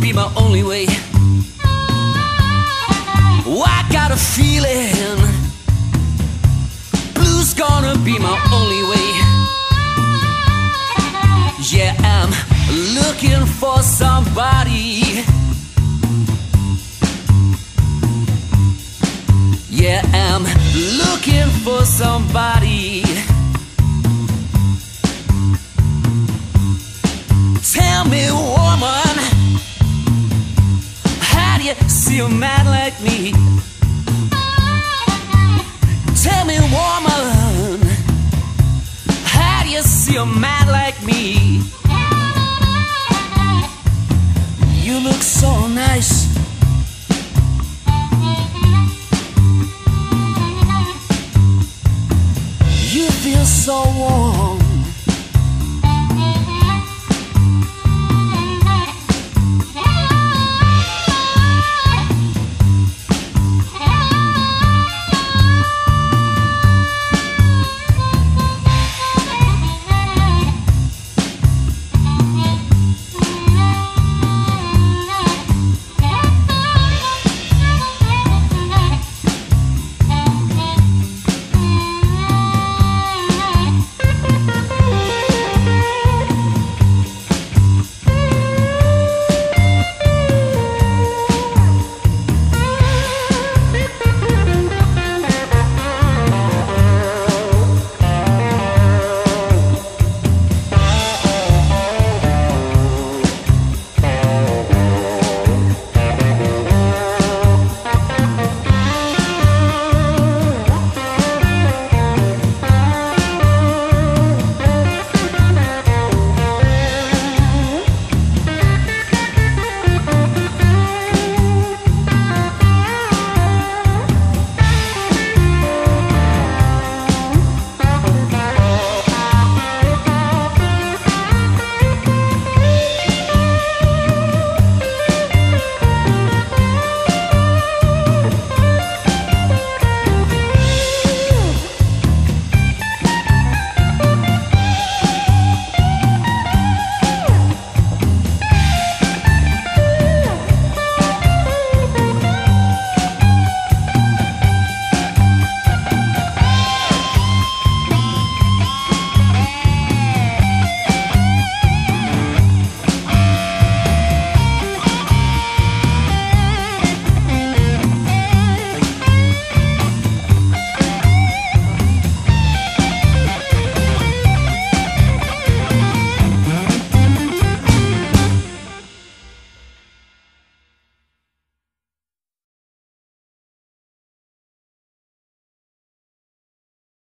be my only way. Oh, I got a feeling blue's gonna be my only way. Yeah, I'm looking for somebody. Yeah, I'm looking for somebody. Tell me, you see a man like me? Tell me, woman, how do you see a man like me? You look so nice. You feel so warm.